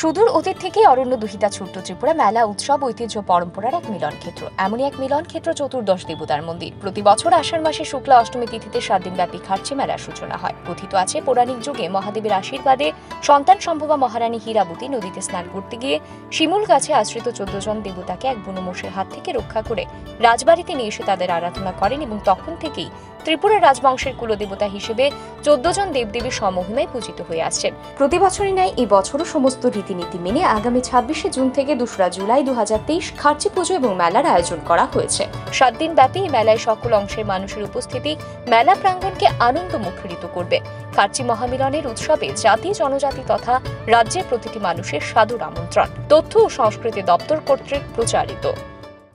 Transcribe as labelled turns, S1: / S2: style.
S1: সুদূর অতীত থেকে অরণ্য দুহিতা ছোট্ট ত্রিপুরা মেলা, উৎসব, ঐতিহ্য, পরম্পরার এক মিলন ক্ষেত্র। এমনই এক মিলন ক্ষেত্র চতুর্দশ দেবতার মন্দির। প্রতি বছর আষাঢ় মাসে শুক্লা অষ্টমী তিথিতে সাত দিনব্যাপী খার্চি মেলার সূচনা হয়। কথিত আছে, পৌরাণিক যুগে মহাদেবের আশীর্বাদে সন্তান সম্ভবা মহারানী হীরাবতী নদীতে স্নান করতে গিয়ে শিমুল গাছে আশ্রিত চোদ্দ জন দেবতাকে এক বুনোমোষের হাত থেকে রক্ষা করে রাজবাড়িতে নিয়ে এসে তাদের আরাধনা করেন এবং তখন থেকেই ত্রিপুরা রাজবংশের কুলদেবতা হিসেবে চোদ্দ জন দেবদেবী সমহিমায় পূজিত হয়ে আসছেন। প্রতি বছরই ন্যায় এই বছরও সমস্ত রীতিনীতি মেনে আগামী ছাব্বিশে জুন থেকে দোসরা জুলাই দু হাজার তেইশ খার্চি পুজো এবং মেলার আয়োজন করা হয়েছে। সাত দিন ব্যাপী মেলায় সকল অংশের মানুষের উপস্থিতি মেলা প্রাঙ্গণকে আনন্দ মুখরিত করবে। কার্চি মহামিলনের উৎসবে জাতি, জনজাতি তথা রাজ্যের প্রতিটি মানুষের সাধুর আমন্ত্রণ। তথ্য ও সংস্কৃতি দপ্তর কর্তৃক প্রচারিত।